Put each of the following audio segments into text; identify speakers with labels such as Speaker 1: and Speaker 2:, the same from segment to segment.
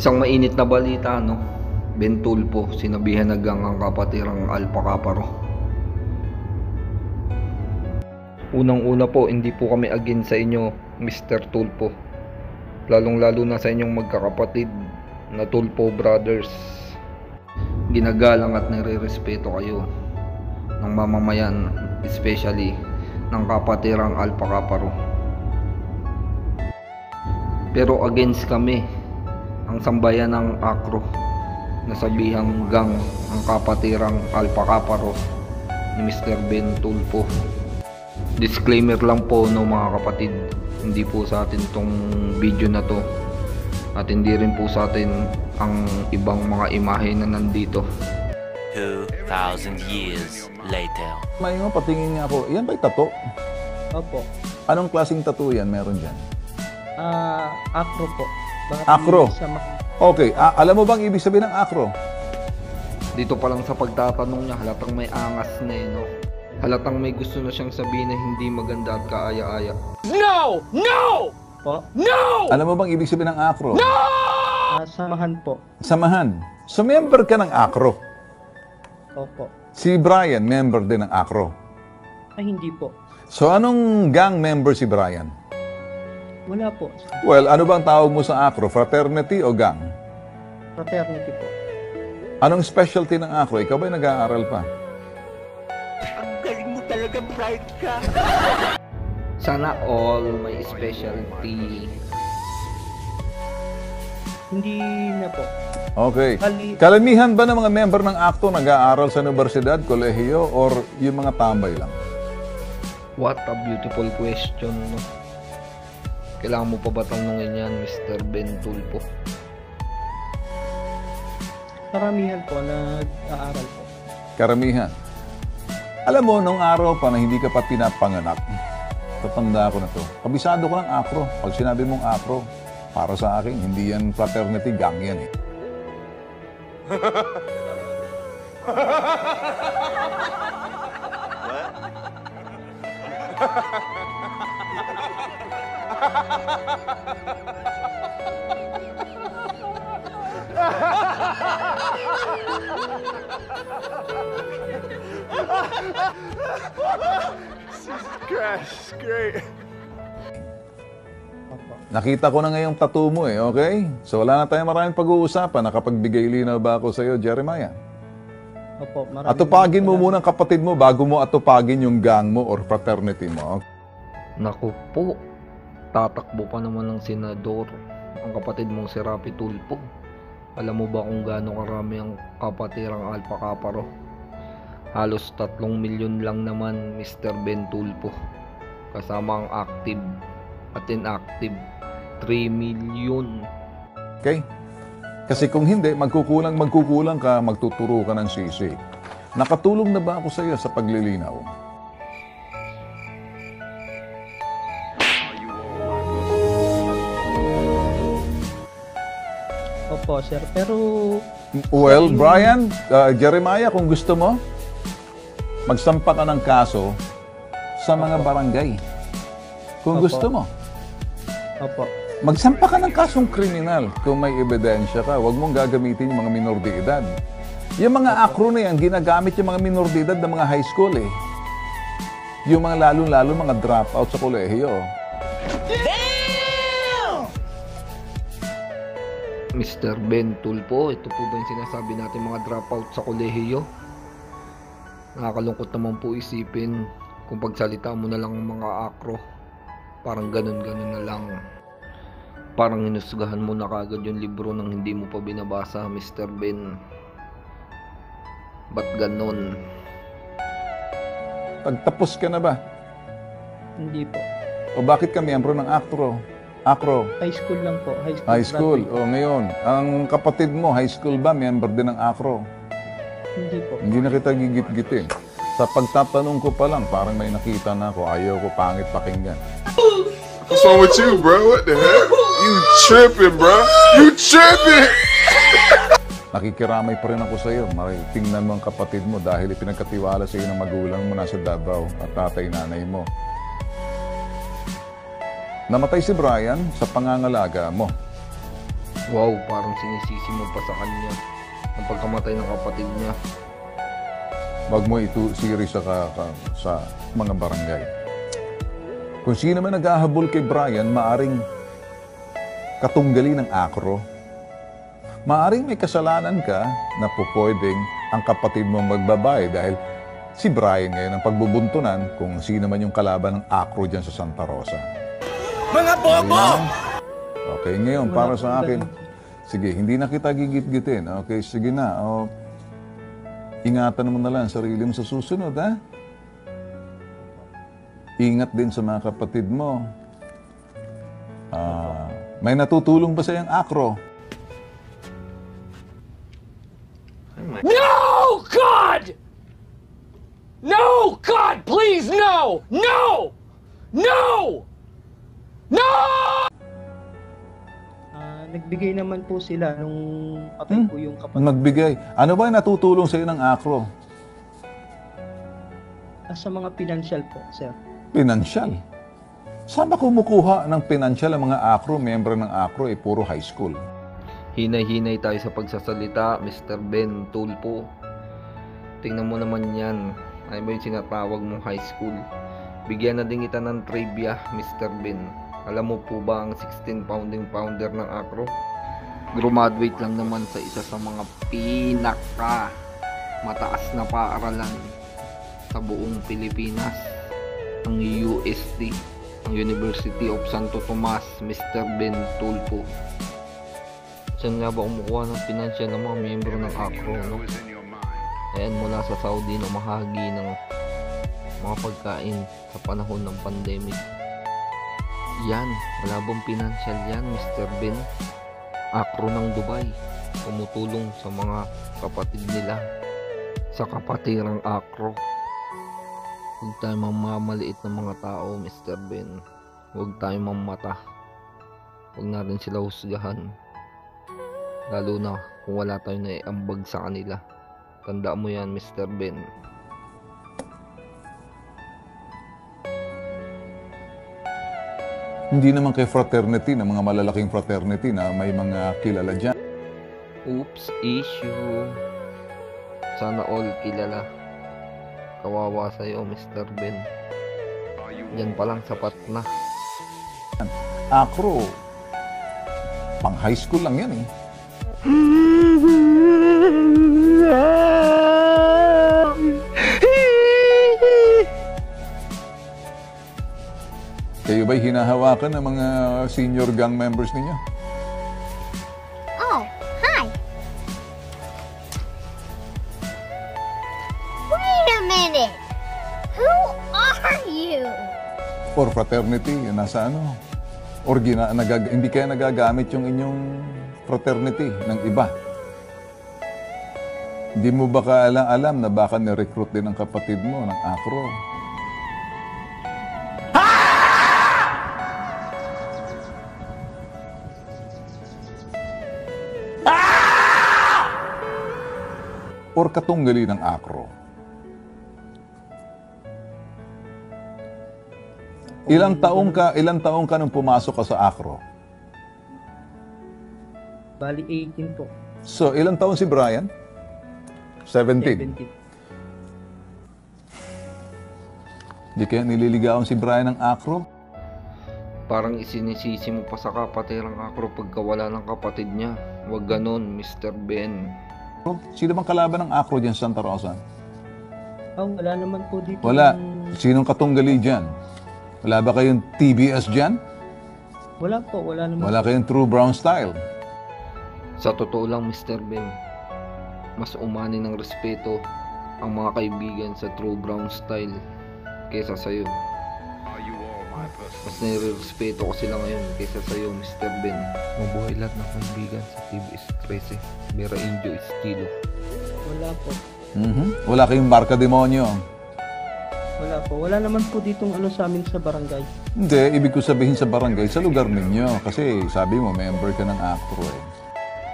Speaker 1: Isang mainit na balita, no? Ben Tulpo, sinabihan na gang ang kapatirang Kaparo. Unang-una po, hindi po kami against sa inyo, Mr. Tulpo. Lalong-lalo na sa inyong magkakapatid na Tulpo Brothers. Ginagalang at nire-respeto kayo ng mamamayan, especially ng kapatirang Kaparo. Pero against kami ang sambayan ng Akro na sabihang gang ang kapatirang Alpha Kaparo ni Mr. Ben Tulpo. Disclaimer lang po no mga kapatid, hindi po sa atin tong video na to at hindi rin po sa atin ang ibang mga imahe na nandito.
Speaker 2: 2,000 years later.
Speaker 3: May nga, patingin nga ako. Yan ba'y tato?
Speaker 4: Opo.
Speaker 3: Anong klaseng tattoo yan meron dyan?
Speaker 4: Ah, acro po. Bakit
Speaker 3: Acro? Okay, a- alam mo bang ibig sabihin ng acro?
Speaker 1: Dito pa lang sa pagtatanong niya, halatang may angas na eh, no? Halatang may gusto na siyang sabihin na hindi maganda at kaaya-aya.
Speaker 4: po.
Speaker 3: Alam mo bang ibig sabihin ng acro?
Speaker 4: Ah, samahan po.
Speaker 3: Samahan. So, member ka ng acro.
Speaker 4: Opo.
Speaker 3: Si Brian, member din ng acro.
Speaker 4: Ay, hindi po.
Speaker 3: So, anong gang member si Brian?
Speaker 4: Wala po.
Speaker 3: Well, ano bang tawag mo sa acro? Fraternity o gang?
Speaker 4: Fraternity po.
Speaker 3: Anong specialty ng acro? Ikaw ba'y nag-aaral pa?
Speaker 1: Sana all may specialty.
Speaker 4: Hindi na po.
Speaker 3: Okay. Kalamihan ba ng mga member ng ACTO nag-aaral sa universidad, kolehiyo, or yung mga tambay lang?
Speaker 1: What a beautiful question, no? Kailangan mo pa ba tanungin yan, Mr. Ben Tulpo?
Speaker 4: Karamihan po nag-aaral po.
Speaker 3: Karamihan. Alam mo, nung araw pa na hindi ka pa pinapanganak, tatanda ko na to. Kabisado ko ng acro. Pag sinabi mong acro, para sa akin, hindi yan fraternity, gang yan eh.
Speaker 5: Gosh, great.
Speaker 3: Nakita ko na ngayong tattoo mo eh, okay? So wala na tayong maraming pag-uusapan. Nakapagbigay linaw ba ako sa iyo, Jeremiah?
Speaker 4: Opo. Maraming
Speaker 3: Atupagin mo muna ang kapatid mo bago mo atupagin yung gang mo or fraternity mo.
Speaker 1: Naku po, tatakbo pa naman ng senador ang kapatid mong si Rapi Tulpo. Alam mo ba kung gaano karami ang kapatirang Alpha Kaparo? Halos tatlong milyon lang naman Mr. Ben Tulpo. Kasama ang active at inactive. 3 milyon.
Speaker 3: Okay? Kasi kung hindi, magkukulang, magkukulang ka, magtuturo ka ng sisi. Nakatulong na ba ako sa iyo sa paglilinaw?
Speaker 4: Opo, sir. Pero
Speaker 3: Well, Brian, uh, Jeremiah, kung gusto mo, magsampa ka ng kaso sa mga barangay. Kung
Speaker 4: Opo.
Speaker 3: gusto mo.
Speaker 4: Opo.
Speaker 3: Magsampa ka ng kasong kriminal kung may ebidensya ka. Huwag mong gagamitin yung mga minor de edad. Yung mga akro na yan, ginagamit yung mga minor de edad ng mga high school eh. Yung mga lalo-lalo mga dropout sa kolehiyo.
Speaker 1: Mr. Ben Tulpo, ito po ba yung sinasabi natin mga dropout sa kolehiyo? Nakakalungkot naman po isipin kung pagsalita mo na lang ang mga akro. Parang ganun-ganun na lang. Parang hinusgahan mo na kagad yung libro nang hindi mo pa binabasa, Mr. Ben. Ba't ganun?
Speaker 3: Pagtapos ka na ba?
Speaker 4: Hindi po.
Speaker 3: O bakit ka miyembro ng akro? Akro,
Speaker 4: High school lang po. High school.
Speaker 3: high school. O ngayon, ang kapatid mo, high school ba, member din ng akro?
Speaker 4: Hindi po.
Speaker 3: Hindi na kita gigit-gitin. Sa pagtatanong ko pa lang, parang may nakita na ako, ayaw ko pangit pakinggan.
Speaker 5: What's wrong with you, bro? What the heck? You tripping, bro? You tripping?
Speaker 3: Nakikiramay pa rin ako sa iyo. Tingnan mo ang kapatid mo dahil ipinagkatiwala sa iyo ng magulang mo nasa Davao at tatay nanay mo. Namatay si Brian sa pangangalaga mo.
Speaker 1: Wow, parang sinisisi mo pa sa kanya ang pagkamatay ng kapatid niya.
Speaker 3: Wag mo ito siri sa, ka, ka- sa mga barangay. Kung sino man naghahabol kay Brian, maaring katunggali ng akro. Maaring may kasalanan ka na po pwedeng ang kapatid mo magbabay dahil si Brian ngayon ang pagbubuntunan kung sino man yung kalaban ng akro dyan sa Santa Rosa.
Speaker 2: Mga bobo!
Speaker 3: Okay, ngayon, para sa akin, sige, hindi na kita gigit-gitin. Okay, sige na. O, ingatan mo na lang ang sarili mo sa susunod, ha? Ingat din sa mga kapatid mo. Ah, may natutulong ba sa iyong akro?
Speaker 6: No, God! No, God, please, no! No! No! No!
Speaker 4: Ah, nagbigay naman po sila nung patay
Speaker 3: Hmm?
Speaker 4: po yung kapatid.
Speaker 3: Magbigay. Ano ba yung natutulong sa iyo ng akro?
Speaker 4: Ah, sa mga financial po, sir.
Speaker 3: Pinansyal. Saan ba kumukuha ng pinansyal ang mga akro? Member ng akro ay puro high school.
Speaker 1: Hinay-hinay tayo sa pagsasalita, Mr. Ben Tulpo. Tingnan mo naman yan. Ano ba yung sinatawag mong high school? Bigyan na din kita ng trivia, Mr. Ben. Alam mo po ba ang 16 pounding pounder ng Acro? Graduate lang naman sa isa sa mga pinaka mataas na paaralan sa buong Pilipinas. Ang UST, ang University of Santo Tomas, Mr. Ben Tulpo. Saan nga ba kumukuha ng financial ng mga miyembro ng ACRO, no? Ayan, mula sa Saudi na mahagi ng mga pagkain sa panahon ng pandemic. Yan, wala bang financial yan, Mr. Ben? ACRO ng Dubai, tumutulong sa mga kapatid nila sa kapatirang ACRO. Huwag tayo mamamaliit ng mga tao, Mr. Ben. Huwag tayo mamata. Huwag natin sila husgahan. Lalo na kung wala tayong naiambag sa kanila. Tandaan mo yan, Mr. Ben.
Speaker 3: Hindi naman kay fraternity, na mga malalaking fraternity na may mga kilala dyan.
Speaker 1: Oops, issue. Sana all kilala. Kawawa sa'yo, Mr. Ben. Yan pa lang sapat na.
Speaker 3: Akro, pang high school lang yan eh. Kayo ba'y hinahawakan ng mga senior gang members ninyo?
Speaker 7: Oh, hi. Wait a minute. Who are you?
Speaker 3: Or fraternity, nasa ano? Or gina, nagag, hindi kaya nagagamit yung inyong fraternity ng iba? Hindi mo ba kaalam-alam na baka ni-recruit din ang kapatid mo ng akro? Or katunggali ng akro? Ilang taong ka, ilang taong ka nung pumasok ka sa akro?
Speaker 4: Bali 18 po.
Speaker 3: So, ilang taon si Brian? 17.
Speaker 4: 17.
Speaker 3: Di kaya nililigawan si Brian ng akro?
Speaker 1: Parang isinisisi mo pa sa kapatirang akro pagkawala ng kapatid niya. Huwag ganon, Mr. Ben.
Speaker 3: Sino bang kalaban ng akro dyan sa Santa Rosa?
Speaker 4: Ah, wala naman po dito.
Speaker 3: Wala.
Speaker 4: yung-
Speaker 3: Sinong katunggali dyan? Wala ba kayong TBS dyan?
Speaker 4: Wala po, wala naman.
Speaker 3: Wala kayong True Brown Style?
Speaker 1: Sa totoo lang, Mr. Ben, mas umani ng respeto ang mga kaibigan sa True Brown Style kaysa sa'yo. Mas nire-respeto ko sila ngayon kaysa sa'yo, Mr. Ben. Mabuhay lahat ng kaibigan sa TBS 13. Vera Indio Estilo.
Speaker 4: Wala po.
Speaker 3: Mhm. Wala kayong marka demonyo?
Speaker 4: Wala po. Wala naman po ditong ano sa amin sa barangay.
Speaker 3: Hindi, ibig ko sabihin sa barangay, sa lugar ninyo. Kasi sabi mo, member ka ng acro eh.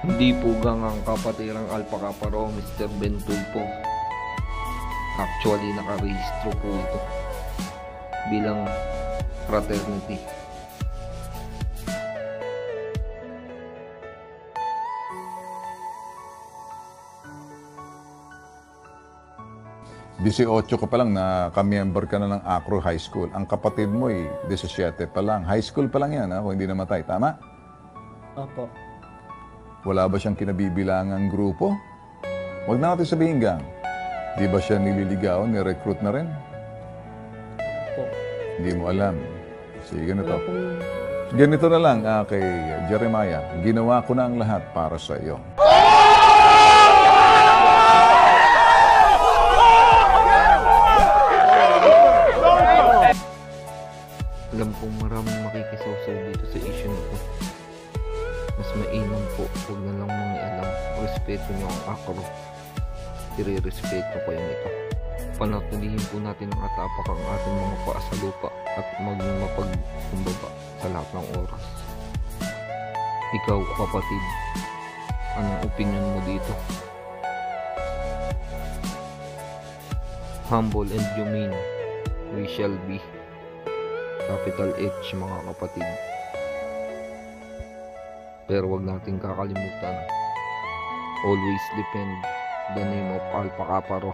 Speaker 1: Hindi po gang ang kapatirang Rho, Mr. Ben Tulpo. Actually, nakarehistro po ito bilang fraternity
Speaker 3: Disiotso ka pa lang na ka-member ka na ng Acro High School. Ang kapatid mo ay 17 pa lang. High school pa lang yan, ha? kung hindi namatay. Tama?
Speaker 4: Opo.
Speaker 3: Wala ba siyang kinabibilangang grupo? Huwag na natin sabihin gang. Di ba siya nililigawan, ni-recruit na rin?
Speaker 4: Opo.
Speaker 3: Hindi mo alam. Sige, ganito. Ganito na lang ah, kay Jeremiah. Ginawa ko na ang lahat para sa iyo.
Speaker 1: Alam kong maraming makikisawsaw dito sa issue na. Mas mainam po, huwag na lang mangialam. Respeto niyo ang akro. Ire-respeto ko yan ito. Panatilihin po natin ang atapak ang ating mga paa sa lupa at maging mapagkumbaba sa lahat ng oras. Ikaw, kapatid, anong opinion mo dito? Humble and humane, we shall be. Capital H mga kapatid. Pero wag nating kakalimutan. Always defend the name of.
Speaker 2: Alpha Kaparo!